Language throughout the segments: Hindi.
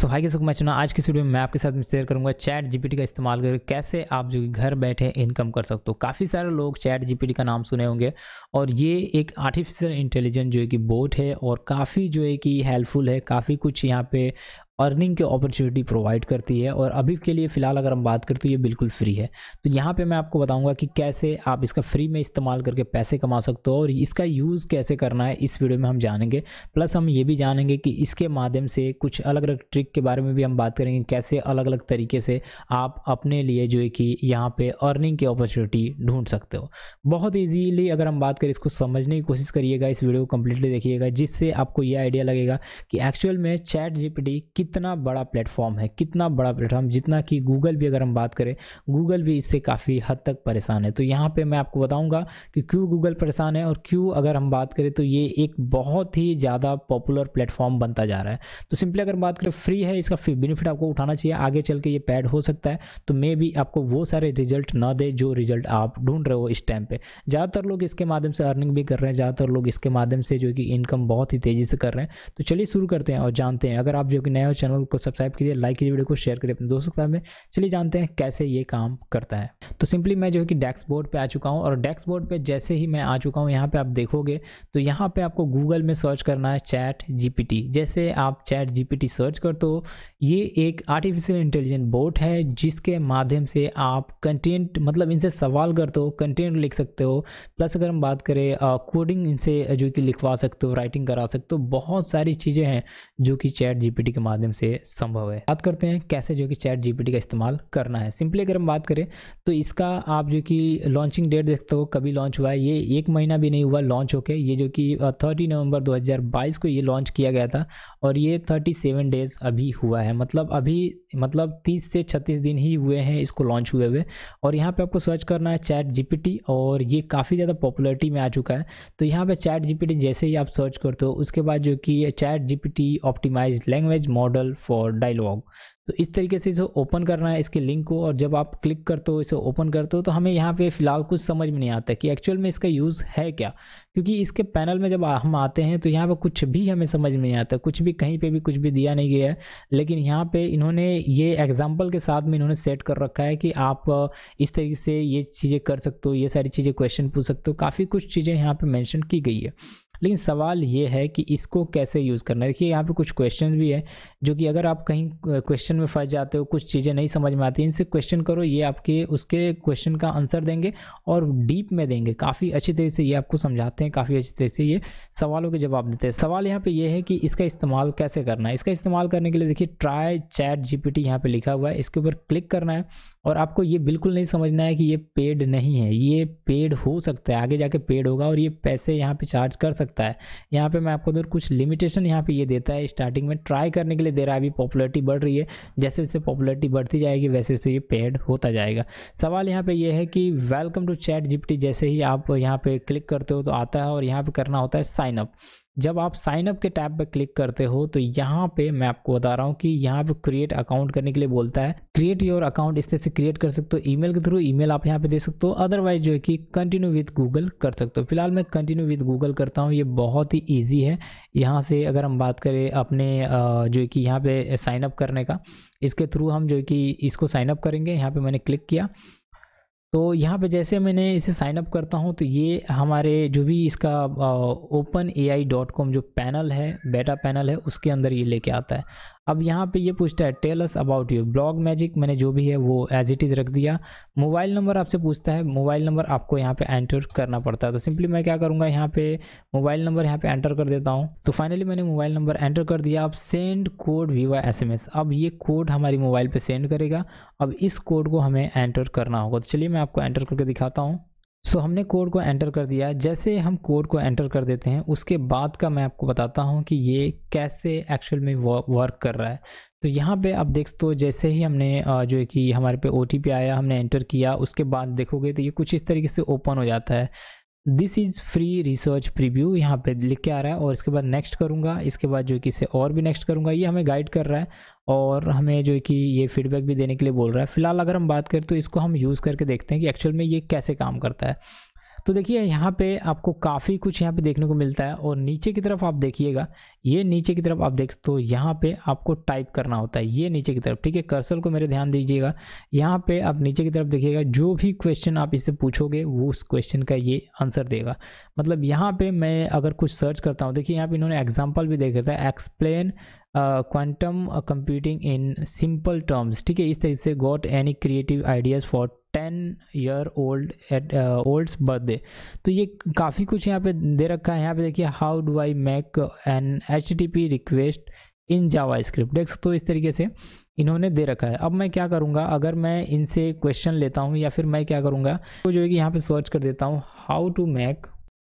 सो हाई के सुख मैं चुना आज की वीडियो में मैं आपके साथ में शेयर करूँगा चैट जीपीटी का इस्तेमाल करके कैसे आप जो घर बैठे इनकम कर सकते हो। काफ़ी सारे लोग चैट जीपीटी का नाम सुने होंगे और ये एक आर्टिफिशियल इंटेलिजेंस जो है कि बोट है और काफ़ी जो है कि हेल्पफुल है, काफ़ी कुछ यहाँ पे अर्निंग की अपॉर्चुनिटी प्रोवाइड करती है और अभी के लिए फ़िलहाल अगर हम बात करें तो ये बिल्कुल फ्री है। तो यहाँ पे मैं आपको बताऊँगा कि कैसे आप इसका फ्री में इस्तेमाल करके पैसे कमा सकते हो और इसका यूज़ कैसे करना है, इस वीडियो में हम जानेंगे। प्लस हम ये भी जानेंगे कि इसके माध्यम से कुछ अलग अलग ट्रिक के बारे में भी हम बात करेंगे, कैसे अलग अलग तरीके से आप अपने लिए जो है कि यहाँ पर अर्निंग की अपॉर्चुनिटी ढूंढ सकते हो। बहुत ईजीली अगर हम बात करें, इसको समझने की कोशिश करिएगा, इस वीडियो को कम्प्लीटली देखिएगा, जिससे आपको ये आइडिया लगेगा कि एक्चुअल में चैट जीपीटी कितना बड़ा प्लेटफॉर्म है, कितना बड़ा प्लेटफॉर्म, जितना कि गूगल भी अगर हम बात करें गूगल भी इससे काफ़ी हद तक परेशान है। तो यहाँ पे मैं आपको बताऊँगा कि क्यों गूगल परेशान है और क्यों अगर हम बात करें तो ये एक बहुत ही ज़्यादा पॉपुलर प्लेटफॉर्म बनता जा रहा है। तो सिंपली अगर बात करें फ्री है, इसका बेनिफिट आपको उठाना चाहिए। आगे चल के ये पैड हो सकता है तो मे भी आपको वो सारे रिज़ल्ट ना दे जो रिज़ल्ट आप ढूंढ रहे हो इस टाइम पर ज़्यादातर लोग इसके माध्यम से अर्निंग भी कर रहे हैं, ज़्यादातर लोग इसके माध्यम से जो कि इनकम बहुत ही तेज़ी से कर रहे हैं। तो चलिए शुरू करते हैं और जानते हैं। अगर आप जो कि नए हो चैनल को सब्सक्राइब कीजिए लाइक कीजिए वीडियो को शेयर करिए अपने दोस्तों के साथ में। चलिए जानते हैं कैसे ये काम करता है। तो सिंपली मैं जो है कि डेस्क बोर्ड पर आ चुका हूँ और डेस्क बोर्ड पर जैसे ही मैं आ चुका हूँ, यहाँ पर आप देखोगे तो यहाँ पर आपको गूगल में सर्च करना है चैट जीपीटी जैसे आप चैट जीपीटी सर्च कर हो, ये एक आर्टिफिशियल इंटेलिजेंट बोर्ड है जिसके माध्यम से आप कंटेंट मतलब इनसे सवाल करते हो कंटेंट लिख सकते हो। प्लस अगर हम बात करें कोडिंग इनसे जो कि लिखवा सकते हो राइटिंग करा सकते हो, बहुत सारी चीज़ें हैं जो कि चैट जीपीटी के माध्यम से संभव है। बात करते हैं कैसे जो कि चैट जीपीटी का इस्तेमाल करना है। सिंपली अगर हम बात करें तो इसका आप जो कि लॉन्चिंग डेट देखते हो, कभी लॉन्च हुआ है, ये एक महीना भी नहीं हुआ लॉन्च होके, ये जो कि थर्टी नवंबर 2022 को ये लॉन्च किया गया था और ये थर्टी सेवन डेज़ अभी हुआ है। मतलब अभी मतलब तीस से छत्तीस दिन ही हुए हैं इसको लॉन्च हुए हुए और यहाँ पे आपको सर्च करना है चैट जीपीटी और ये काफ़ी ज़्यादा पॉपुलरिटी में आ चुका है। तो यहाँ पे चैट जीपीटी जैसे ही आप सर्च करते हो, उसके बाद जो कि Chat GPT optimise language model for dialogue तो इस तरीके से इसे ओपन करना है इसके लिंक को, और जब आप क्लिक करते हो, इसे ओपन करते हो तो हमें यहाँ पे फ़िलहाल कुछ समझ में नहीं आता कि एक्चुअल में इसका यूज़ है क्या। क्योंकि इसके पैनल में जब हम आते हैं तो यहाँ पर कुछ भी हमें समझ में नहीं आता। कुछ भी कहीं पर भी कुछ भी दिया नहीं गया है। लेकिन यहाँ पर इन्होंने ये एग्ज़ाम्पल के साथ में इन्होंने सेट कर रखा है कि आप इस तरीके से ये चीज़ें कर सकते हो, ये सारी चीज़ें क्वेश्चन पूछ सकते हो। काफ़ी कुछ चीज़ें यहाँ पर मैंशन की गई है। लेकिन सवाल ये है कि इसको कैसे यूज़ करना है? देखिए, यहाँ पे कुछ क्वेश्चन भी है, जो कि अगर आप कहीं क्वेश्चन में फंस जाते हो, कुछ चीज़ें नहीं समझ में आती, इनसे क्वेश्चन करो, ये आपके, उसके क्वेश्चन का आंसर देंगे और डीप में देंगे। काफ़ी अच्छी तरीके से ये आपको समझाते हैं, काफ़ी अच्छी तरीके से ये सवालों के जवाब देते हैं। सवाल यहाँ पर यह है कि इसका इस्तेमाल कैसे करना है? इसका इस्तेमाल करने के लिए देखिए ट्राई चैट जी पी यहाँ पर लिखा हुआ है, इसके ऊपर क्लिक करना है। और आपको ये बिल्कुल नहीं समझना है कि ये पेड नहीं है। ये पेड हो सकता है, आगे जाके पेड होगा और ये पैसे यहाँ पे चार्ज कर सकता है। यहाँ पे मैं आपको दूर कुछ लिमिटेशन यहाँ पे ये देता है स्टार्टिंग में ट्राई करने के लिए दे रहा है, अभी पॉपुलरिटी बढ़ रही है। जैसे जैसे पॉपुलरिटी बढ़ती जाएगी, वैसे वैसे ये पेड होता जाएगा। सवाल यहाँ पर यह है कि वेलकम टू चैट जिप्टी जैसे ही आप यहाँ पर क्लिक करते हो तो आता है और यहाँ पर करना होता है साइनअप जब आप साइन अप के टैब पर क्लिक करते हो तो यहाँ पे मैं आपको बता रहा हूँ कि यहाँ पे क्रिएट अकाउंट करने के लिए बोलता है। क्रिएट योर अकाउंट इस तरह से क्रिएट कर सकते हो। ईमेल के थ्रू ईमेल आप यहाँ पे दे सकते हो। अदरवाइज़ जो है कि कंटिन्यू विद गूगल कर सकते हो। फ़िलहाल मैं कंटिन्यू विद गूगल करता हूँ। ये बहुत ही ईजी है। यहाँ से अगर हम बात करें अपने जो है कि यहाँ पे साइनअप करने का, इसके थ्रू हम जो है कि इसको साइनअप करेंगे। यहाँ पर मैंने क्लिक किया। तो यहाँ पे जैसे मैंने इसे साइन अप करता हूँ तो ये हमारे जो भी इसका open A I dot com जो पैनल है बेटा पैनल है, उसके अंदर ये लेके आता है। अब यहाँ पे ये पूछता है tell us about you blog magic मैंने जो भी है वो एज इट इज़ रख दिया। मोबाइल नंबर आपसे पूछता है, मोबाइल नंबर आपको यहाँ पे एंटर करना पड़ता है। तो सिंपली मैं क्या करूँगा, यहाँ पे मोबाइल नंबर यहाँ पे एंटर कर देता हूँ। तो फाइनली मैंने मोबाइल नंबर एंटर कर दिया। अब send code V Y S अब ये कोड हमारी मोबाइल पर सेंड करेगा। अब इस कोड को हमें एंटर करना होगा। तो चलिए मैं आपको एंटर करके दिखाता हूँ। सो so, हमने कोड को एंटर कर दिया। जैसे हम कोड को एंटर कर देते हैं उसके बाद का मैं आपको बताता हूँ कि ये कैसे एक्चुअल में वर्क कर रहा है। तो यहाँ पे आप देख तो जैसे ही हमने जो है कि हमारे पे ओटीपी आया हमने एंटर किया उसके बाद देखोगे तो ये कुछ इस तरीके से ओपन हो जाता है। This is free research preview यहाँ पे लिख के आ रहा है और इसके बाद नेक्स्ट करूँगा। इसके बाद जो कि इसे और भी नेक्स्ट करूँगा। ये हमें गाइड कर रहा है और हमें जो कि ये फीडबैक भी देने के लिए बोल रहा है। फ़िलहाल अगर हम बात करें तो इसको हम यूज़ करके देखते हैं कि एक्चुअल में ये कैसे काम करता है। तो देखिए, यहाँ पे आपको काफ़ी कुछ यहाँ पे देखने को मिलता है और नीचे की तरफ़ आप देखिएगा, ये नीचे की तरफ़ आप देख तो यहाँ पे आपको टाइप करना होता है, ये नीचे की तरफ़, ठीक है? कर्सल को मेरे ध्यान दीजिएगा, यहाँ पे आप नीचे की तरफ़ देखिएगा, जो भी क्वेश्चन आप इससे पूछोगे, वो उस क्वेश्चन का ये आंसर देगा। मतलब यहाँ पर मैं अगर कुछ सर्च करता हूँ, देखिए यहाँ पर इन्होंने एग्ज़ाम्पल भी देखा था explain quantum computing in simple terms ठीक है, इस तरीके से got any creative ideas for ten year old eight olds birthday तो ये काफ़ी कुछ यहाँ पे दे रखा है। यहाँ पे देखिए how do I make an H P request in JavaScript देख सकते हो इस तरीके से इन्होंने दे रखा है। अब मैं क्या करूँगा? अगर मैं इनसे क्वेश्चन लेता हूँ या फिर मैं क्या करूँगा? तो जो है कि यहाँ पे सर्च कर देता हूँ हाउ टू मेक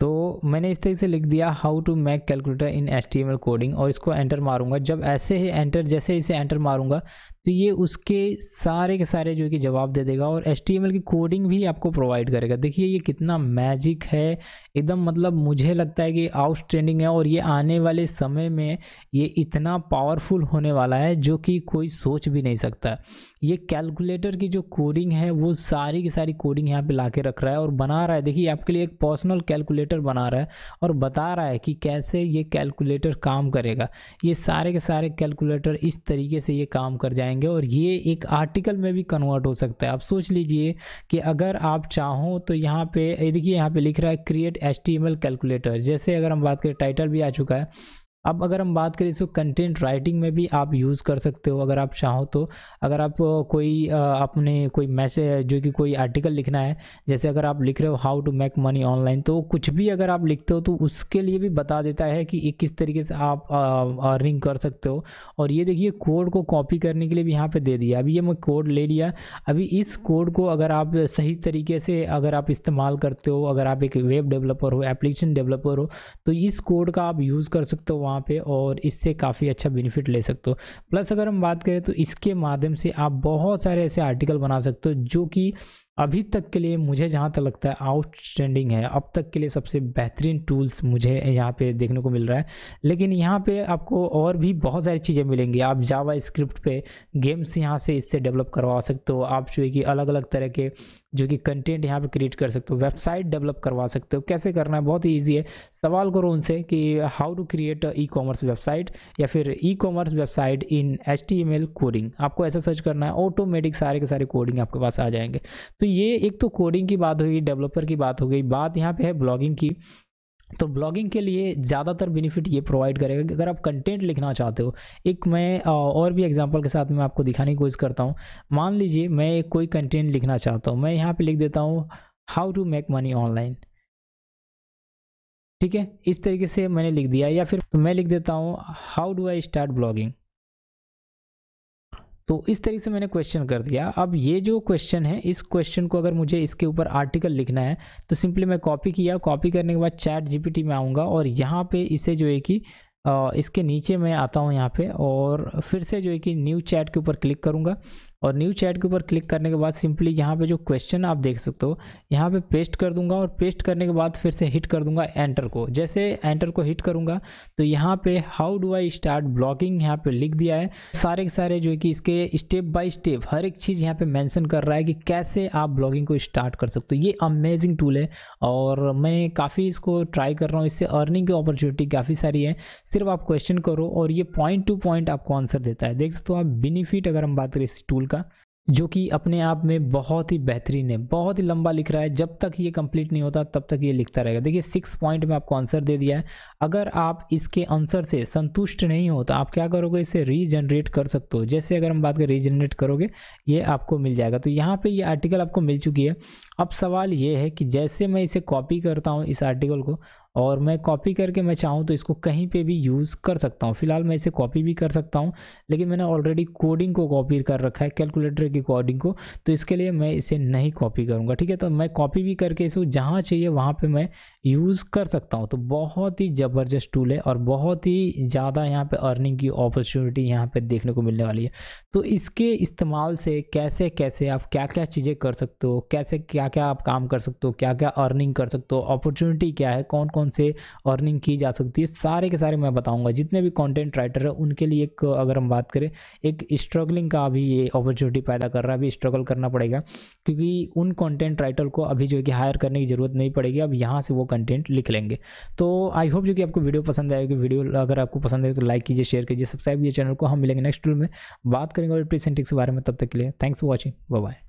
तो मैंने इस तरीके से लिख दिया how to make calculator in H coding और इसको एंटर मारूँगा। जब ऐसे ही एंटर जैसे इसे एंटर मारूँगा तो ये उसके सारे के सारे जो कि जवाब दे देगा और एच की कोडिंग भी आपको प्रोवाइड करेगा। देखिए ये कितना मैजिक है। एकदम मतलब मुझे लगता है कि आउटस्टैंडिंग है और ये आने वाले समय में ये इतना पावरफुल होने वाला है जो कि कोई सोच भी नहीं सकता। ये कैलकुलेटर की जो कोडिंग है, वो सारी की सारी कोडिंग यहाँ पर ला रख रहा है और बना रहा है। देखिए आपके लिए एक पर्सनल कैलकुलेटर बना रहा है और बता रहा है कि कैसे ये कैलकुलेटर काम करेगा। ये सारे के सारे कैलकुलेटर इस तरीके से ये काम कर जाएँगे जाएँगे और ये एक आर्टिकल में भी कन्वर्ट हो सकता है। आप सोच लीजिए कि अगर आप चाहो तो यहाँ पे देखिए यहाँ पे लिख रहा है क्रिएट एच कैलकुलेटर जैसे अगर हम बात करें टाइटल भी आ चुका है। अब अगर हम बात करें इसको कंटेंट राइटिंग में भी आप यूज़ कर सकते हो, अगर आप चाहो तो। अगर आप कोई अपने कोई मैसेज जो कि कोई आर्टिकल लिखना है, जैसे अगर आप लिख रहे हो how to make money online तो कुछ भी अगर आप लिखते हो तो उसके लिए भी बता देता है कि किस तरीके से आप अर्निंग कर सकते हो। और ये देखिए कोड को कॉपी करने के लिए भी यहाँ पर दे दिया। अभी ये मैं कोड ले लिया। अभी इस कोड को अगर आप सही तरीके से अगर आप इस्तेमाल करते हो, अगर आप एक वेब डेवलपर हो एप्लीकेशन डेवलपर हो तो इस कोड का आप यूज़ कर सकते हो वहाँ पे और इससे काफ़ी अच्छा बेनिफिट ले सकते हो। प्लस अगर हम बात करें तो इसके माध्यम से आप बहुत सारे ऐसे आर्टिकल बना सकते हो जो कि अभी तक के लिए मुझे जहाँ तक लगता है आउटस्टैंडिंग है, अब तक के लिए सबसे बेहतरीन टूल्स मुझे यहाँ पे देखने को मिल रहा है। लेकिन यहाँ पे आपको और भी बहुत सारी चीज़ें मिलेंगी। आप जावा स्क्रिप्ट पे गेम्स यहाँ से इससे डेवलप करवा सकते हो। आप जो है कि अलग अलग तरह के जो कि कंटेंट यहाँ पे क्रिएट कर सकते हो। वेबसाइट डेवलप करवा सकते हो। कैसे करना है? बहुत ही ईजी है। सवाल करो उनसे कि how to create e commerce website या फिर e commerce website in HTML coding आपको ऐसा सर्च करना है ऑटोमेटिक सारे के सारे कोडिंग आपके पास आ जाएँगे। तो ये एक तो कोडिंग की बात होगी डेवलपर की बात हो गई, बात यहाँ पे है ब्लॉगिंग की। तो ब्लॉगिंग के लिए ज़्यादातर बेनिफिट ये प्रोवाइड करेगा कि अगर आप कंटेंट लिखना चाहते हो, एक मैं और भी एग्जांपल के साथ मैं आपको दिखाने की कोशिश करता हूँ। मान लीजिए मैं कोई कंटेंट लिखना चाहता हूँ, मैं यहाँ पे लिख देता हूँ how to make money online ठीक है? इस तरीके से मैंने लिख दिया या फिर मैं लिख देता हूँ how do I start blogging तो इस तरीके से मैंने क्वेश्चन कर दिया। अब ये जो क्वेश्चन है, इस क्वेश्चन को अगर मुझे इसके ऊपर आर्टिकल लिखना है तो सिंपली मैं कॉपी किया। कॉपी करने के बाद चैट जीपीटी में आऊँगा और यहाँ पे इसे जो है कि इसके नीचे मैं आता हूँ यहाँ पे और फिर से जो है कि न्यू चैट के ऊपर क्लिक करूँगा। और न्यू चैट के ऊपर क्लिक करने के बाद सिंपली यहाँ पे जो क्वेश्चन आप देख सकते हो, यहाँ पे पेस्ट कर दूँगा और पेस्ट करने के बाद फिर से हिट कर दूँगा एंटर को। जैसे एंटर को हिट करूँगा तो यहाँ पे how do I start blogging यहाँ पे लिख दिया है। सारे के सारे जो है कि इसके स्टेप बाय स्टेप हर एक चीज़ यहाँ पे मैंसन कर रहा है कि कैसे आप ब्लॉगिंग को स्टार्ट कर सकते हो। ये अमेजिंग टूल है और मैं काफ़ी इसको ट्राई कर रहा हूँ, इससे अर्निंग की अपॉर्चुनिटी काफ़ी सारी है। सिर्फ़ आप क्वेश्चन करो और ये पॉइंट टू पॉइंट आपको आंसर देता है। देख सकते हो आप बेनिफिट अगर हम बात करें इस टूल का, जो कि अपने आप में बहुत ही बेहतरीन है। बहुत ही लंबा लिख रहा है। जब तक ये कंप्लीट नहीं होता, तब तक ये लिखता रहेगा। देखिए सिक्स पॉइंट में आपको आंसर दे दिया है। अगर आप इसके आंसर से संतुष्ट नहीं हो तो आप क्या करोगे? इसे रीजनरेट कर सकते हो। जैसे अगर हम बात करें रीजनरेट करोगे, ये आपको मिल जाएगा। तो यहाँ पर ये आर्टिकल आपको मिल चुकी है। अब सवाल ये है कि जैसे मैं इसे कॉपी करता हूँ, इस आर्टिकल को और मैं कॉपी करके मैं चाहूँ तो इसको कहीं पे भी यूज़ कर सकता हूँ। फ़िलहाल मैं इसे कॉपी भी कर सकता हूँ, लेकिन मैंने ऑलरेडी कोडिंग को कॉपी कर रखा है कैलकुलेटर की कोडिंग को तो इसके लिए मैं इसे नहीं कॉपी करूँगा, ठीक है? तो मैं कॉपी भी करके इसको जहाँ चाहिए वहाँ पर मैं यूज़ कर सकता हूँ। तो बहुत ही ज़बरदस्त टूल है और बहुत ही ज़्यादा यहाँ पर अर्निंग की अपॉर्चुनिटी यहाँ पर देखने को मिलने वाली है। तो इसके इस्तेमाल से कैसे कैसे आप क्या क्या चीज़ें कर सकते हो, कैसे क्या क्या आप काम कर सकते हो क्या क्या अर्निंग कर सकते हो अपॉर्चुनिटी क्या है कौन कौन कौन से अर्निंग की जा सकती है, सारे के सारे मैं बताऊँगा। जितने भी कॉन्टेंट राइटर है, उनके लिए एक, अगर हम बात करें, एक स्ट्रगलिंग का अभी ये अपॉर्चुनिटी पैदा कर रहा है, अभी स्ट्रगल करना पड़ेगा। क्योंकि उन कॉन्टेंट राइटर को अभी जो है कि हायर करने की ज़रूरत नहीं पड़ेगी, अब यहाँ से वो कंटेंट लिख लेंगे। तो आई होप जो कि आपको वीडियो पसंद आएगी वीडियो अगर आपको पसंद है तो लाइक कीजिए शेयर कीजिए सब्सक्राइब कीजिए चैनल को। हम मिलेंगे नेक्स्ट वीडियो में। बात करेंगे और टिक्स के बारे में, तब तक के लिए थैंक्स फॉर वॉचिंग बाय